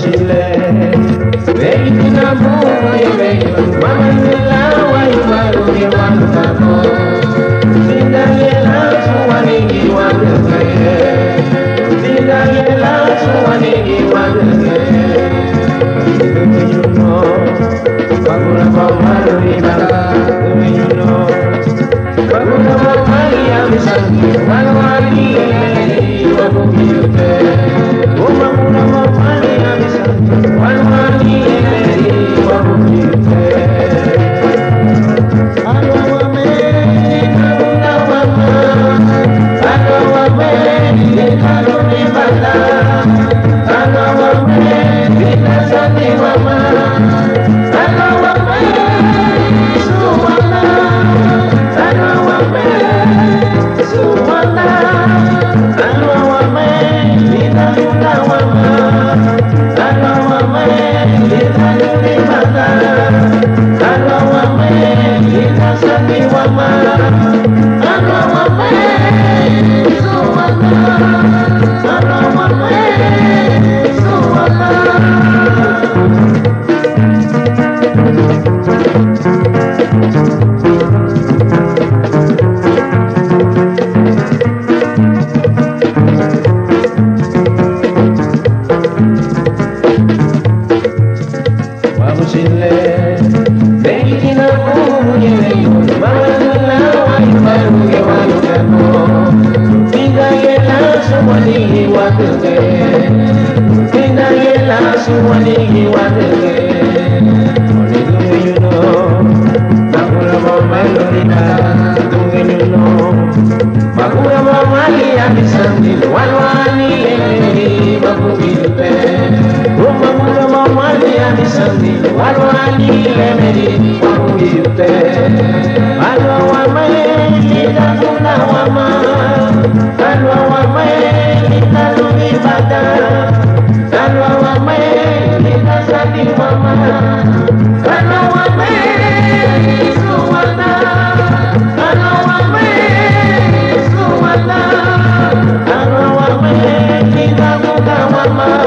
Chile. I don't. sami wama ano wama su wama ano wama su wama Thank you. wanihi wadege sinayela si wanihi wadege onidumu yuno makulamo malorina duge yuno makulamo mali abisandile walwanile makubilupe makulamo mali abisandile walwanile meri makubilupe malowamale idakuna wama mamá.